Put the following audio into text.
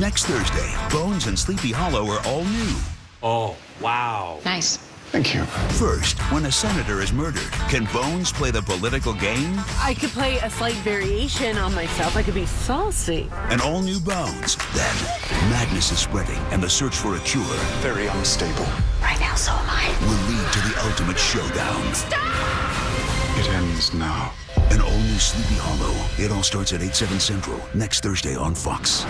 Next Thursday, Bones and Sleepy Hollow are all new. Oh, wow. Nice. Thank you. First, when a senator is murdered, can Bones play the political game? I could play a slight variation on myself. I could be saucy. An all new Bones. Then, madness is spreading, and the search for a cure Very unstable. Right now, so am I. will lead to the ultimate showdown. Stop! It ends now. An all new Sleepy Hollow. It all starts at 8, 7 Central, next Thursday on Fox.